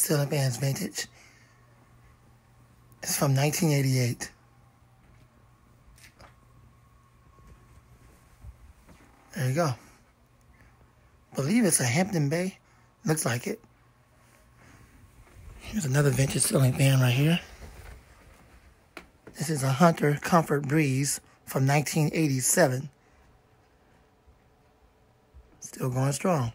still a Fans Vintage. It's from 1988. There you go. Believe it's a Hampton Bay. Looks like it. Here's another vintage ceiling fan right here. This is a Hunter Comfort Breeze from 1987. Still going strong.